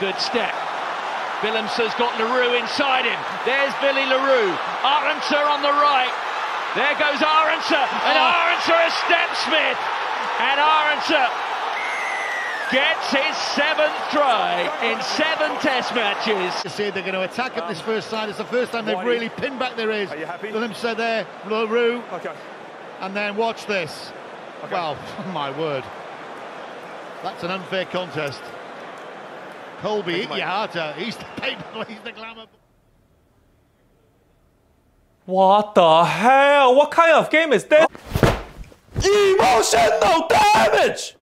Good step. Willemse's got Le Roux inside him. There's Billy Le Roux. Arendse on the right. There goes Arendse. And Oh. Arendse has stepped Smith. And Arendse gets his seventh try in seven test matches. You see they're going to attack at this first side. It's the first time they've really pinned back their ears. Are you happy? Willemse there, Le Roux, Okay. and then watch this. Okay. Well, my word. That's an unfair contest. Colby Thank you, mate. Ikehata, he's the paper, he's the glamour. What the hell? What kind of game is this? Emotional damage!